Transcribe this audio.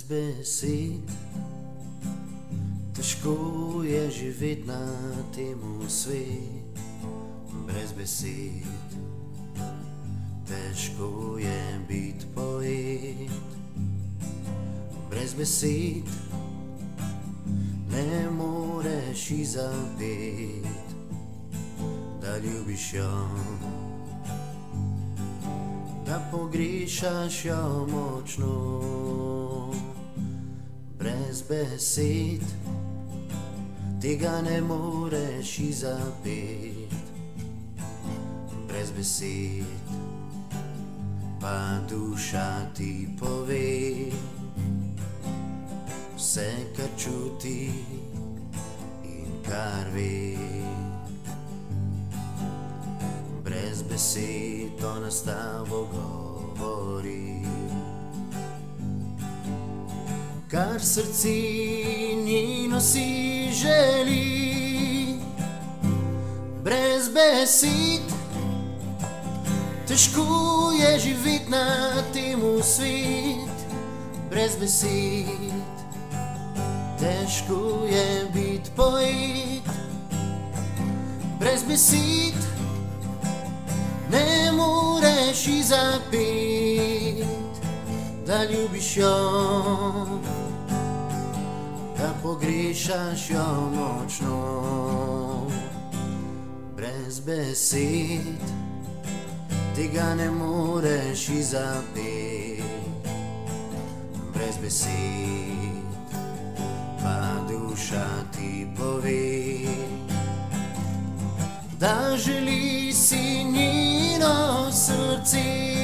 brez besed. Težko je živeti na tem svetu, brez besed. Težko je biti poet, brez besed. Ne moreš izabeti, da ljubiš jo da pogrešaš jo močno, brez besed, tega ne moreš izabeti, brez besed, pa duša ti pove vse, kar čuti in kar ve. Brez besed ona s tabo govori. Kar srce njeno si želi, brez besed, težko je živeti na tem svetu, brez besed, težko je biti poet, brez besed. ne moreš izapet, da ljubiš jo, da pogrešaš jo močno, brez besed, tega ne moreš izapet, brez besed, pa duša ti pove da želi si njeno srce.